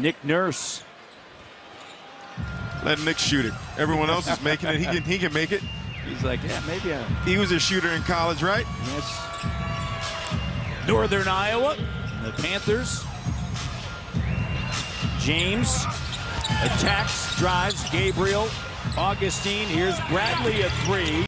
Nick Nurse. Let Nick shoot it. Everyone else is making it. He can he can make it. He's like, yeah, maybe He was a shooter in college, right? yes. Northern Iowa, the Panthers. James attacks, drives. Gabriel, Augustine. Here's Bradley a three.